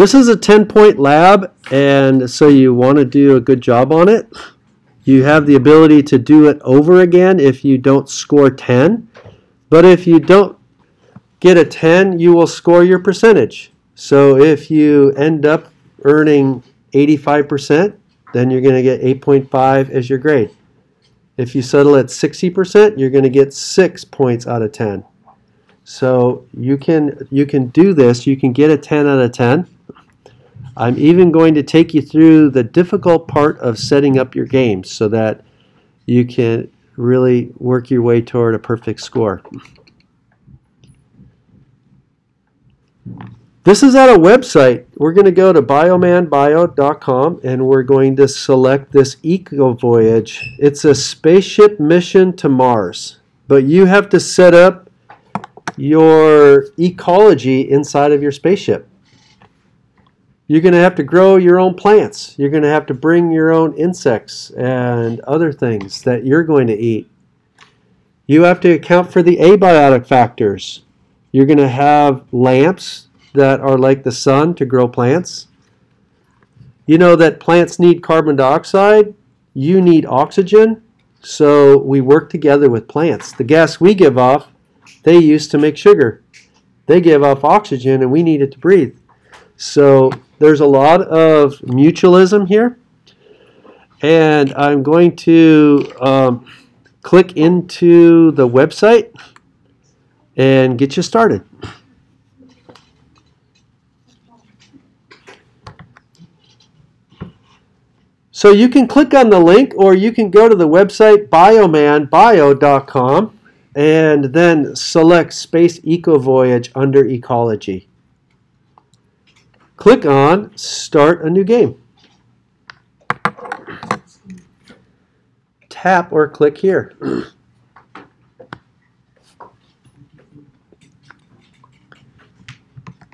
This is a 10 point lab, and so you want to do a good job on it. You have the ability to do it over again if you don't score 10. But if you don't get a 10, you will score your percentage. So if you end up earning 85%, then you're going to get 8.5 as your grade. If you settle at 60%, you're going to get 6 points out of 10. So you can you can do this. You can get a 10 out of 10. I'm even going to take you through the difficult part of setting up your games so that you can really work your way toward a perfect score. This is at a website. We're going to go to biomanbio.com and we're going to select this Eco Voyage. It's a spaceship mission to Mars, but you have to set up your ecology inside of your spaceship. You're going to have to grow your own plants. You're going to have to bring your own insects and other things that you're going to eat. You have to account for the abiotic factors. You're going to have lamps that are like the sun to grow plants. You know that plants need carbon dioxide, you need oxygen, so we work together with plants. The gas we give off, they use to make sugar. They give off oxygen and we need it to breathe. So there's a lot of mutualism here. And I'm going to um, click into the website and get you started. So you can click on the link or you can go to the website biomanbio.com and then select Space Eco Voyage under Ecology. Click on Start a New Game. Tap or click here.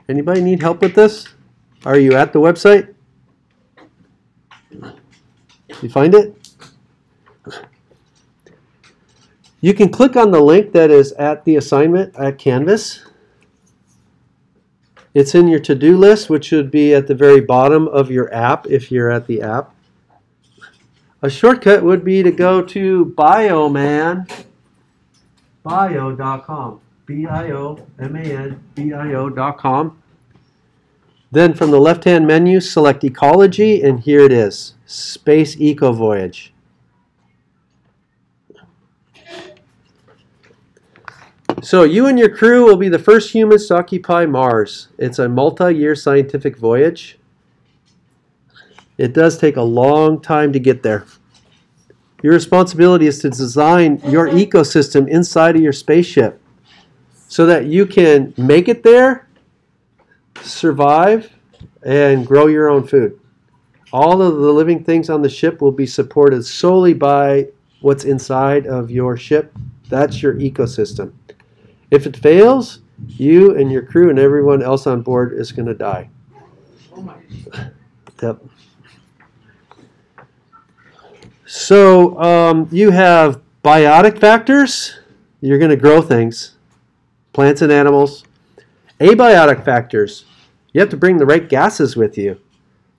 Anybody need help with this? Are you at the website? You find it? You can click on the link that is at the assignment at Canvas. It's in your to-do list, which should be at the very bottom of your app if you're at the app. A shortcut would be to go to biomanbio.com. B-I-O-M-A-N B-I-O.com. Then from the left-hand menu, select Ecology, and here it is, Space Eco Voyage. So you and your crew will be the first humans to occupy Mars. It's a multi-year scientific voyage. It does take a long time to get there. Your responsibility is to design your ecosystem inside of your spaceship so that you can make it there, survive, and grow your own food. All of the living things on the ship will be supported solely by what's inside of your ship. That's your ecosystem. If it fails, you and your crew and everyone else on board is going to die. Yep. So um, you have biotic factors. You're going to grow things, plants and animals. Abiotic factors. You have to bring the right gases with you.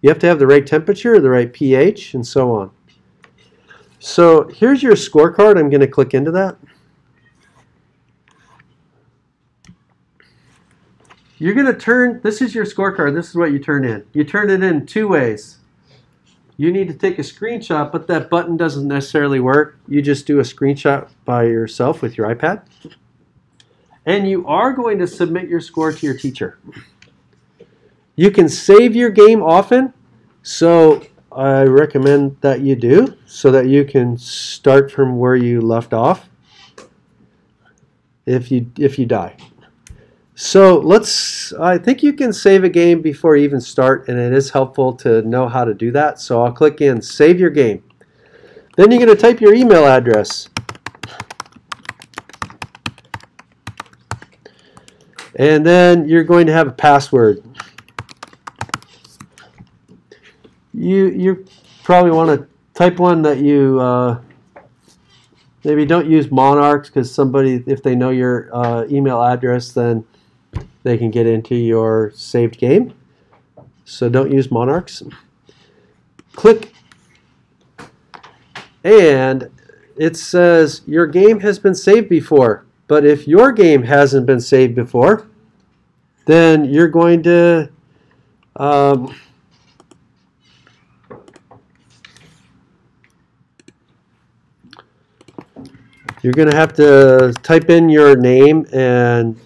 You have to have the right temperature, the right pH, and so on. So here's your scorecard. I'm going to click into that. You're going to turn, this is your scorecard. This is what you turn in. You turn it in two ways. You need to take a screenshot, but that button doesn't necessarily work. You just do a screenshot by yourself with your iPad. And you are going to submit your score to your teacher. You can save your game often, so I recommend that you do so that you can start from where you left off if you if you die. So let's, I think you can save a game before you even start, and it is helpful to know how to do that. So I'll click in Save Your Game. Then you're going to type your email address. And then you're going to have a password. You, you probably want to type one that you uh, maybe don't use monarchs because somebody, if they know your uh, email address, then they can get into your saved game. so don't use monarchs. Click and it says your game has been saved before. But if your game hasn't been saved before, then you're going to um, you're going to have to type in your name and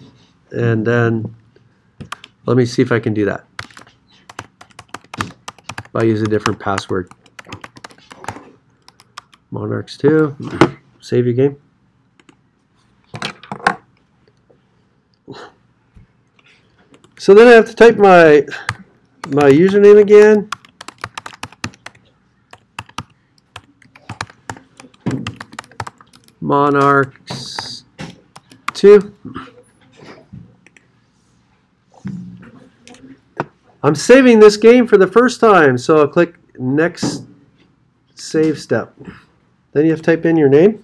and then let me see if I can do that. I'll use a different password. Monarchs 2. Save your game. So then I have to type my my username again. Monarchs 2. I'm saving this game for the first time, so I'll click next save step. Then you have to type in your name.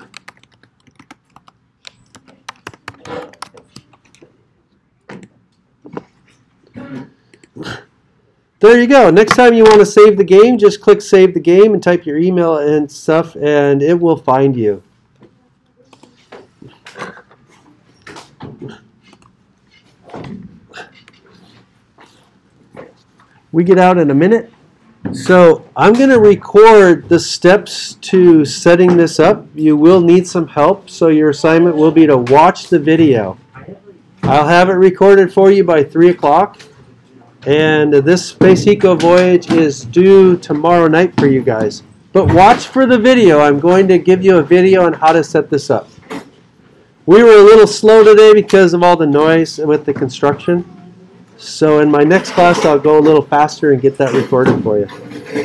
There you go. Next time you want to save the game, just click save the game and type your email and stuff and it will find you. We get out in a minute. So I'm going to record the steps to setting this up. You will need some help, so your assignment will be to watch the video. I'll have it recorded for you by 3 o'clock. And this Space Eco Voyage is due tomorrow night for you guys. But watch for the video. I'm going to give you a video on how to set this up. We were a little slow today because of all the noise with the construction. So in my next class, I'll go a little faster and get that recorded for you.